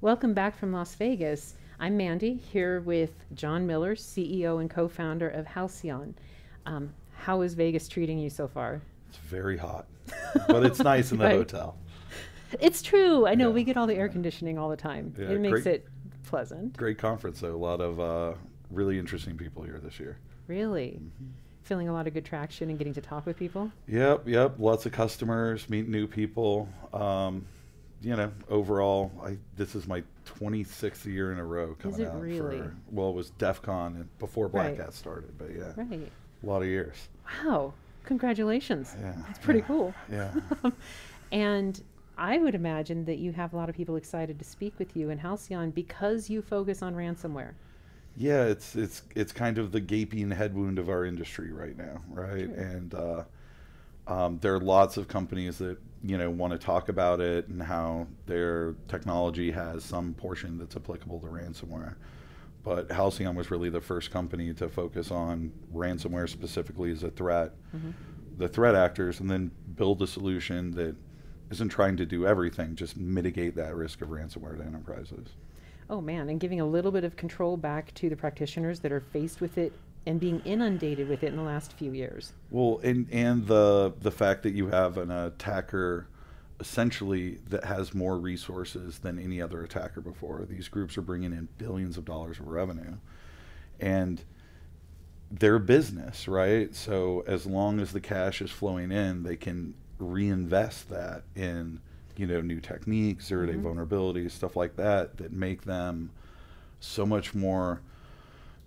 Welcome back from Las Vegas. I'm Mandy here with Jon Miller, CEO and co founder of Halcyon. Um, how is Vegas treating you so far? It's very hot, but it's nice in the Right. hotel. It's true. I know Yeah. we get all the air conditioning all the time. Yeah, it makes great- it pleasant. Great conference, though. A lot of uh, really interesting people here this year. Really. Feeling a lot of good traction and getting to talk with people. Yep, yep. Lots of customers, meet new people. Um, you know, overall, I this is my 26th year in a row coming it out. really? For, well, it was DEF CON and before Black Right. Hat started, but yeah, Right. a lot of years. Wow. Congratulations. Yeah, That's pretty yeah, cool. Yeah. and I would imagine that you have a lot of people excited to speak with you in Halcyon because you focus on ransomware. Yeah, it's it's it's kind of the gaping head wound of our industry right now, right? Sure. And uh, um, there are lots of companies that you know want to talk about it and how their technology has some portion that's applicable to ransomware. But Halcyon was really the first company to focus on ransomware specifically as a threat, the threat actors, and then build a solution that isn't trying to do everything, just mitigate that risk of ransomware to enterprises. Oh man, and giving a little bit of control back to the practitioners that are faced with it and being inundated with it in the last few years. Well, and and the the fact that you have an attacker essentially that has more resources than any other attacker before. These groups are bringing in billions of dollars of revenue, and their business, right? So as long as the cash is flowing in, they can reinvest that in you know new techniques, zero day Mhm. vulnerabilities, stuff like that that make them so much more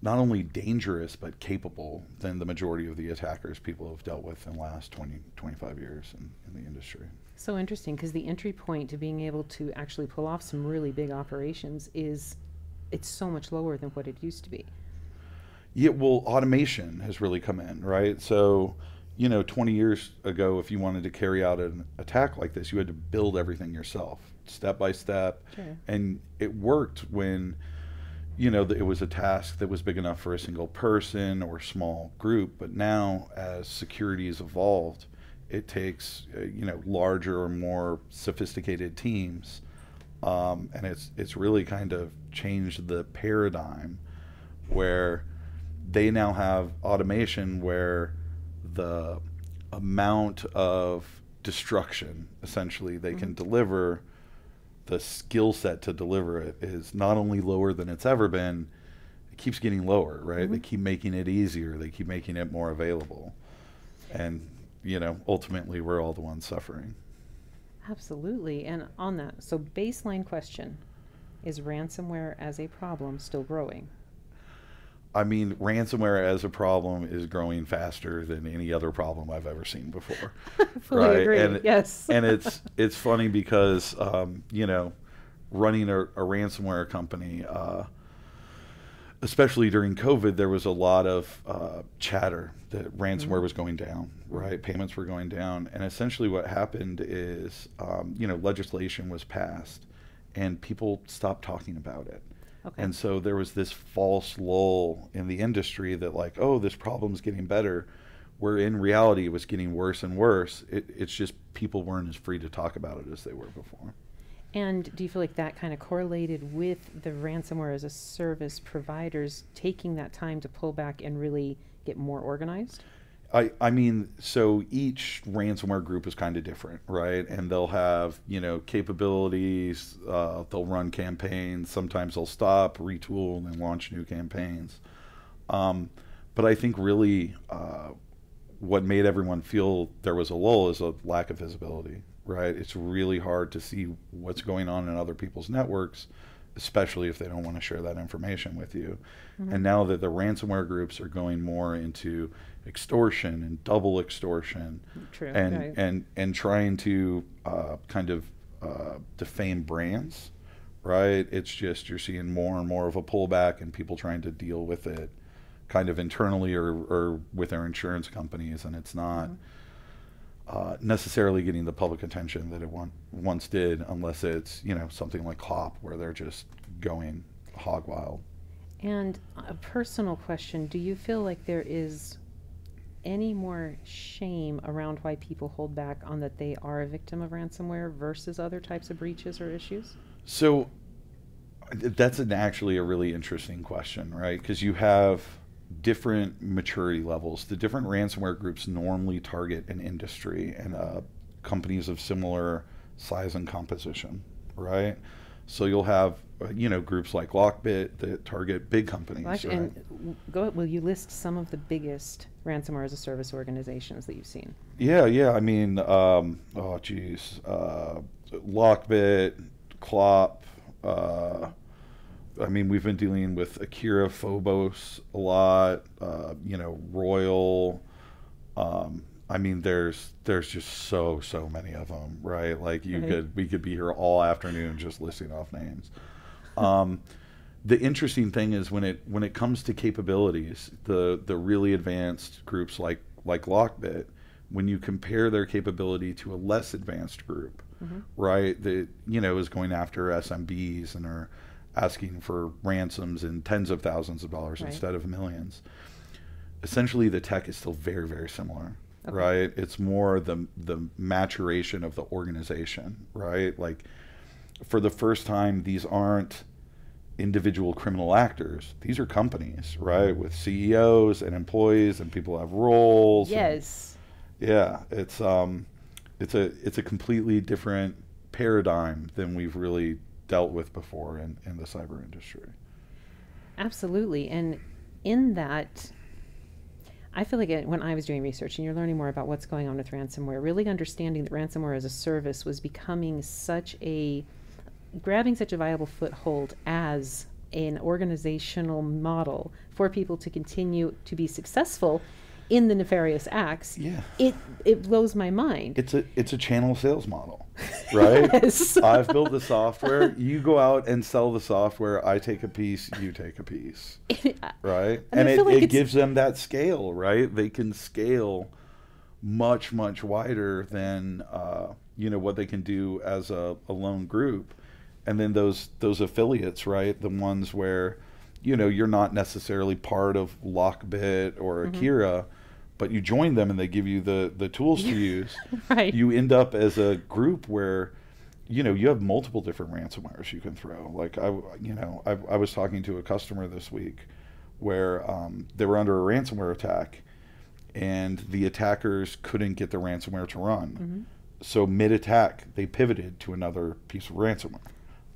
not only dangerous but capable than the majority of the attackers people have dealt with in the last 20 25 years in, in the industry So interesting because the entry point to being able to actually pull off some really big operations is it's so much lower than what it used to be. yeah well automation has really come in right so you know 20 years ago if you wanted to carry out an attack like this you had to build everything yourself step by step Sure. and it worked when you know it was a task that was big enough for a single person or small group but now as security has evolved it takes uh, you know larger or more sophisticated teams um, and it's it's really kind of changed the paradigm where they now have automation where the amount of destruction essentially they can deliver the skill set to deliver it is not only lower than it's ever been it keeps getting lower right? They mm-hmm. keep making it easier. They keep making it more available. And you know ultimately we're all the ones suffering. Absolutely. And on that, so baseline question is ransomware as a problem still growing? I mean, ransomware as a problem is growing faster than any other problem I've ever seen before. Fully right? agree. And, yes. and it's it's funny because um, you know, running a, a ransomware company, uh, especially during COVID, there was a lot of uh, chatter that ransomware was going down. Right, payments were going down, and essentially what happened is, um, you know, legislation was passed, and people stopped talking about it. Okay. And so there was this false lull in the industry that, like, oh, this problem's getting better, where in reality it was getting worse and worse. It, it's just people weren't as free to talk about it as they were before. And do you feel like that kind of correlated with the ransomware as a service providers taking that time to pull back and really get more organized? I, I mean, so each ransomware group is kind of different, right? And they'll have, you know, capabilities, uh, they'll run campaigns, sometimes they'll stop, retool, and then launch new campaigns. Um, but I think really uh, what made everyone feel there was a lull is a lack of visibility, right? It's really hard to see what's going on in other people's networks, especially if they don't want to share that information with you. And now that the ransomware groups are going more into extortion and double extortion, True. and right. and and trying to uh, kind of uh, defame brands, right? It's just you're seeing more and more of a pullback, and people trying to deal with it, kind of internally or or with their insurance companies, and it's not. Uh, necessarily getting the public attention that it one, once did, unless it's you know something like HOP, where they're just going hog wild. And a personal question Do you feel like there is any more shame around why people hold back on that they are a victim of ransomware versus other types of breaches or issues? So That's an actually a really interesting question, right? Because you have different maturity levels. The different ransomware groups normally target an industry and uh, companies of similar size and composition, right? So you'll have uh, you know groups like Lockbit that target big companies. Well, actually, right? and go. Will you list some of the biggest ransomware as a service organizations that you've seen? Yeah, yeah. I mean, um, oh, geez, uh, Lockbit, Clop. Uh, I mean, we've been dealing with Akira, Phobos a lot. Uh, you know, Royal. Um, I mean, there's there's just so so many of them, right? Like you Right. could we could be here all afternoon just listing off names. Um, the interesting thing is when it when it comes to capabilities, the the really advanced groups like like Lockbit, when you compare their capability to a less advanced group, Mhm. right, that you know is going after SMBs and are asking for ransoms in tens of thousands of dollars Right. instead of millions. Essentially, the tech is still very very similar. Okay. Right, it's more the the maturation of the organization, right? Like, for the first time, these aren't individual criminal actors. These are companies, right, with CEOs and employees, and people have roles. and- Yes. yeah, it's um, it's a it's a completely different paradigm than we've really dealt with before in, in the cyber industry. Absolutely. And in that, I feel like it, when I was doing research and you're learning more about what's going on with ransomware, really understanding that ransomware as a service was becoming such a, grabbing such a viable foothold as an organizational model for people to continue to be successful in the nefarious acts. Yeah. It, it blows my mind. It's a it's a channel sales model, right? Yes. I've built the software. You go out and sell the software. I take a piece. You take a piece. right? And it, like it gives them that scale, right? They can scale much, much wider than uh, you know what they can do as a, a lone group. And then those those affiliates, right? The ones where you know you're not necessarily part of Lockbit or Mm-hmm. Akira, but you join them and they give you the the tools to use. right. You end up as a group where you know you have multiple different ransomwares you can throw like i you know i, I was talking to a customer this week where um, they were under a ransomware attack and the attackers couldn't get the ransomware to run Mhm. so mid-attack they pivoted to another piece of ransomware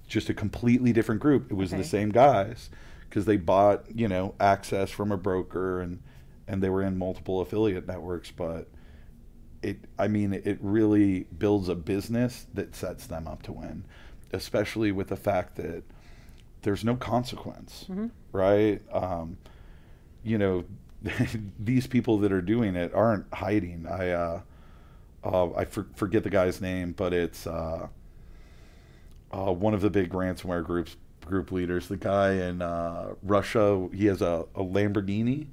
just a completely different group it was Okay. the same guys because they bought you know access from a broker and and they were in multiple affiliate networks but it i mean it really builds a business that sets them up to win especially with the fact that there's no consequence Mhm. right um, you know these people that are doing it aren't hiding i uh, uh, i for, forget the guy's name but it's uh, uh, one of the big ransomware groups group leaders the guy in uh, russia he has a, a lamborghini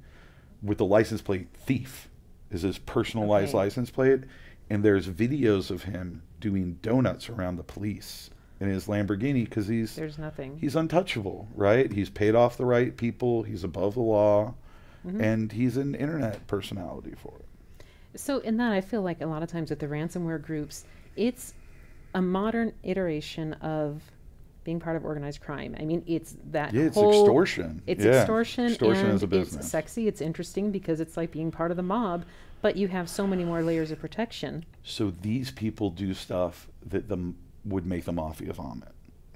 with the license plate thief is his personalized Okay. license plate and there's videos of him doing donuts around the police in his lamborghini because he's There's nothing. he's untouchable right he's paid off the right people he's above the law Mhm. and he's an internet personality for it So in that, I feel like a lot of times with the ransomware groups, it's a modern iteration of being part of organized crime. I mean, it's that yeah it's whole. extortion It's Yeah. extortion, extortion and as a business it's sexy. It's interesting because it's like being part of the mob, but you have so many more layers of protection. So these people do stuff that the would make the mafia vomit,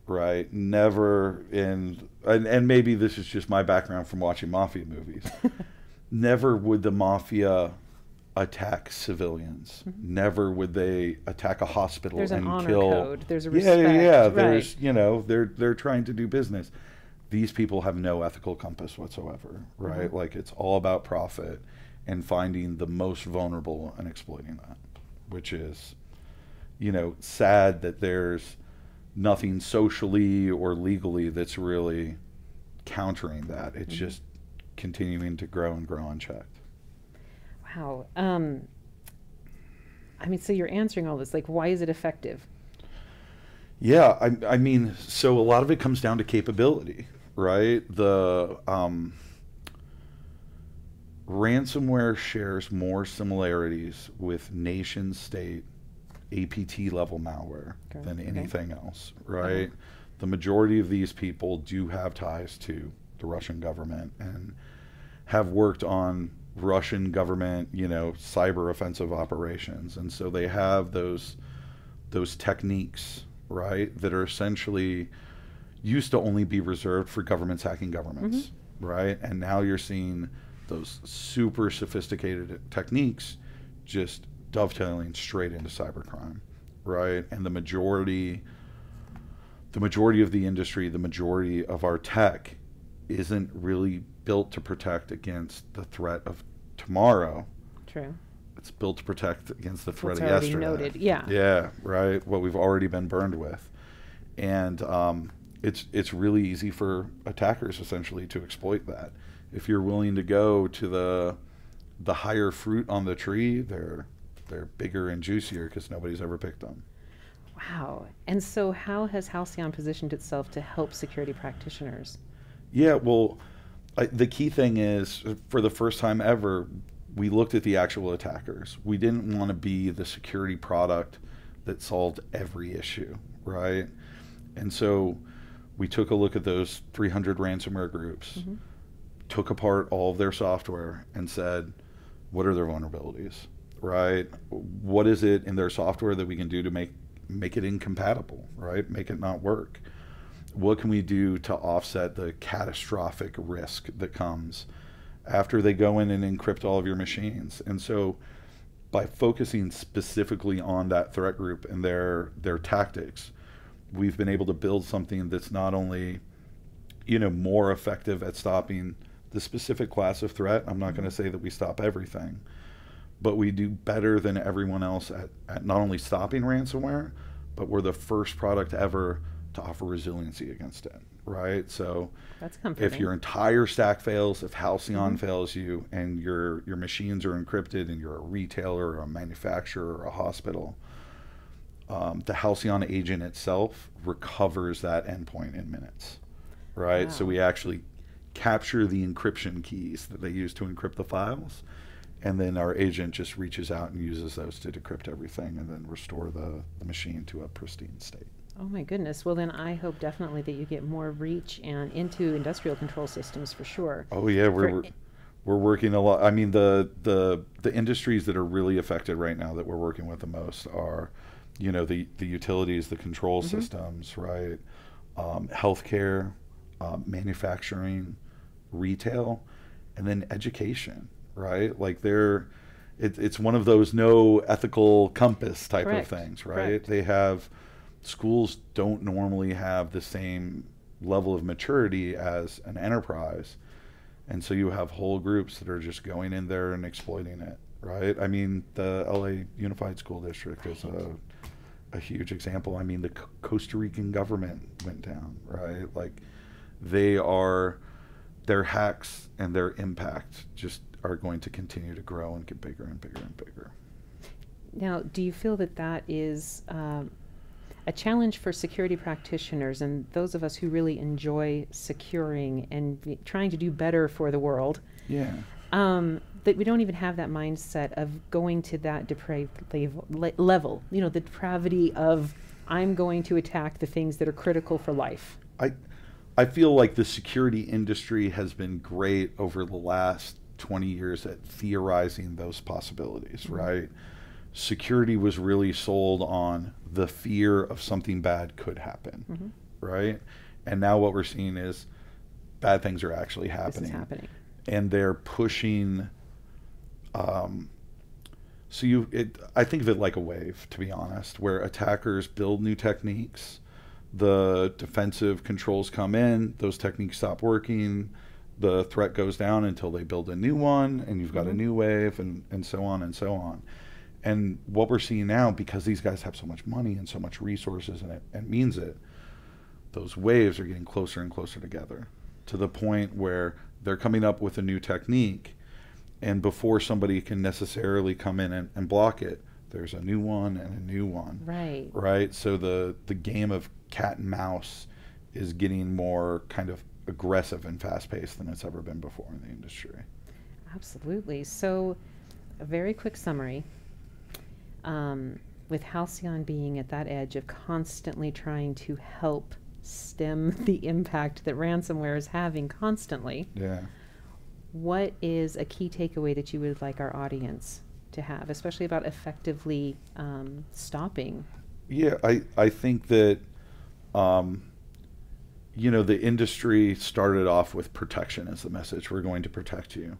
right? Never in and, and maybe this is just my background from watching mafia movies. Never would the mafia attack civilians. Never would they attack a hospital Mm-hmm. There's an and honor kill. code. There's a yeah, yeah, yeah. Right. There's you know they're they're trying to do business. These people have no ethical compass whatsoever, right? Mhm. Like it's all about profit and finding the most vulnerable and exploiting that, which is, you know, sad that there's nothing socially or legally that's really countering that. It's Mhm. just continuing to grow and grow unchecked. Wow. Um, I mean, so you're answering all this. Like, why is it effective? Yeah, I, I mean, so a lot of it comes down to capability, right? The um, ransomware shares more similarities with nation state APT level malware Okay, than okay. anything else, right? the majority of these people do have ties to the Russian government and have worked on Russian government, you know, cyber offensive operations, and so they have those those techniques, right, that are essentially used to only be reserved for governments hacking governments, mm-hmm. right? And now you're seeing those super sophisticated techniques just dovetailing straight into cybercrime, right? And the majority the majority of the industry, the majority of our tech isn't really built to protect against the threat of tomorrow. True. It's built to protect against the threat What's of yesterday. Noted. Yeah. Yeah. Right. What we've already been burned with, and um, it's it's really easy for attackers essentially to exploit that. If you're willing to go to the the higher fruit on the tree, they're they're bigger and juicier because nobody's ever picked them. Wow. And so, how has Halcyon positioned itself to help security practitioners? Yeah, well, I, the key thing is for the first time ever, we looked at the actual attackers. We didn't want to be the security product that solved every issue, right? And so we took a look at those 300 ransomware groups, mm-hmm. took apart all of their software, and said, what are their vulnerabilities, right? What is it in their software that we can do to make make it incompatible, right? Make it not work what can we do to offset the catastrophic risk that comes after they go in and encrypt all of your machines? And so by focusing specifically on that threat group and their their tactics, we've been able to build something that's not only you know more effective at stopping the specific class of threat. I'm not going to mm-hmm. say that we stop everything, but we do better than everyone else at, at not only stopping ransomware, but we're the first product ever to offer resiliency against it, right? So if your entire stack fails, if Halcyon mm-hmm. fails you, and your your machines are encrypted, and you're a retailer or a manufacturer or a hospital, um, the Halcyon agent itself recovers that endpoint in minutes, right? Wow. So we actually capture the encryption keys that they use to encrypt the files and then our agent just reaches out and uses those to decrypt everything and then restore the, the machine to a pristine state. Oh my goodness. Well, then I hope definitely that you get more reach and into industrial control systems for sure. Oh yeah, we're we're, we're working a lot. I mean, the the the industries that are really affected right now that we're working with the most are, you know, the the utilities, the control mm-hmm. systems, right? Um, healthcare, um, manufacturing, retail, and then education, right? Like they're. It, it's one of those no ethical compass type Correct. of things, right? Correct. They have schools don't normally have the same level of maturity as an enterprise. And so you have whole groups that are just going in there and exploiting it, right? I mean, the LA Unified School District is a, a huge example. I mean, the C- Costa Rican government went down, right? Like, they are, their hacks and their impact just are going to continue to grow and get bigger and bigger and bigger. Now, do you feel that that is um, a challenge for security practitioners and those of us who really enjoy securing and trying to do better for the world. Yeah. Um, that we don't even have that mindset of going to that depraved level, you know, the depravity of I'm going to attack the things that are critical for life. I, I feel like the security industry has been great over the last 20 years at theorizing those possibilities, mm-hmm. right? Security was really sold on the fear of something bad could happen, mm-hmm. right? And now what we're seeing is bad things are actually happening. happening. And they're pushing. Um, so you, it, I think of it like a wave, to be honest, where attackers build new techniques, the defensive controls come in, those techniques stop working, the threat goes down until they build a new one, and you've got mm-hmm. a new wave, and, and so on and so on. And what we're seeing now, because these guys have so much money and so much resources, and it, it means it, those waves are getting closer and closer together to the point where they're coming up with a new technique. And before somebody can necessarily come in and, and block it, there's a new one and a new one. Right. Right. So the, the game of cat and mouse is getting more kind of aggressive and fast paced than it's ever been before in the industry. Absolutely. So, a very quick summary um, with Halcyon being at that edge of constantly trying to help stem the impact that ransomware is having constantly, Yeah. what is a key takeaway that you would like our audience to have, especially about effectively um, stopping? Yeah, I, I think that, um, you know, the industry started off with protection as the message. We're going to protect you.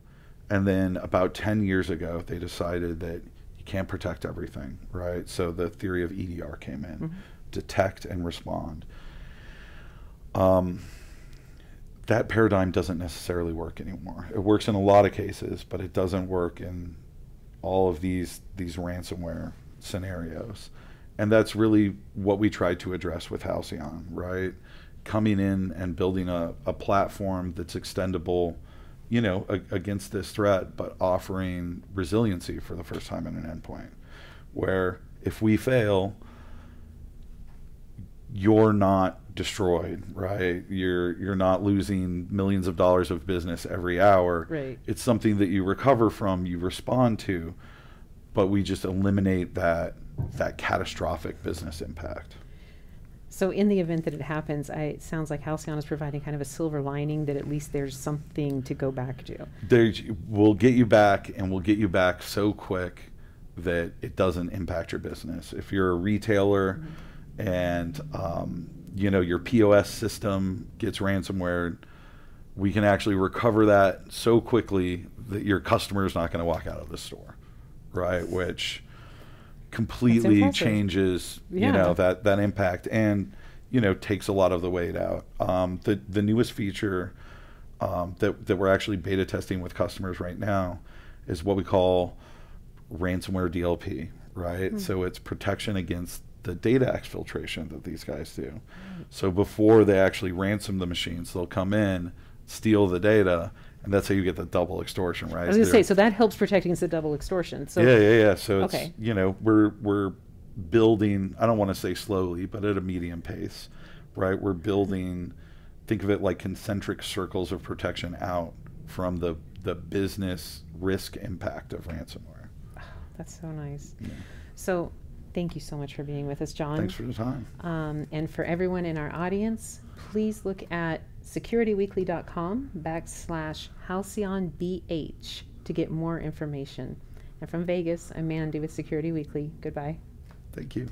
And then about 10 years ago, they decided that can't protect everything, right? So the theory of EDR came in Mhm. detect and respond. Um, that paradigm doesn't necessarily work anymore. It works in a lot of cases, but it doesn't work in all of these these ransomware scenarios. And that's really what we tried to address with Halcyon, right? Coming in and building a, a platform that's extendable, you know, a, against this threat, but offering resiliency for the first time in an endpoint. Where if we fail, you're not destroyed, right? You're you're not losing millions of dollars of business every hour. Right. It's something that you recover from, you respond to, but we just eliminate that that catastrophic business impact. So, in the event that it happens, I, it sounds like Halcyon is providing kind of a silver lining that at least there's something to go back to. There, we'll get you back, and we'll get you back so quick that it doesn't impact your business. If you're a retailer, and um, you know your POS system gets ransomware, we can actually recover that so quickly that your customer is not going to walk out of the store, right? Which completely changes, Yeah. you know, that that impact and you know takes a lot of the weight out. Um, the the newest feature um, that that we're actually beta testing with customers right now is what we call ransomware DLP, right? So it's protection against the data exfiltration that these guys do. So before they actually ransom the machines, they'll come in, steal the data, and that's how you get the double extortion, right? I was going to say, so that helps protect against the double extortion. So, yeah, yeah, yeah. So it's Okay. you know we're we're building. I don't want to say slowly, but at a medium pace, right? We're building. Think of it like concentric circles of protection out from the the business risk impact of ransomware. that's so nice. Yeah. So, thank you so much for being with us, Jon. Thanks for the time. Um, and for everyone in our audience, please look at securityweekly.com backslash halcyon BH to get more information. And from Vegas, I'm Mandy with Security Weekly. Goodbye. Thank you.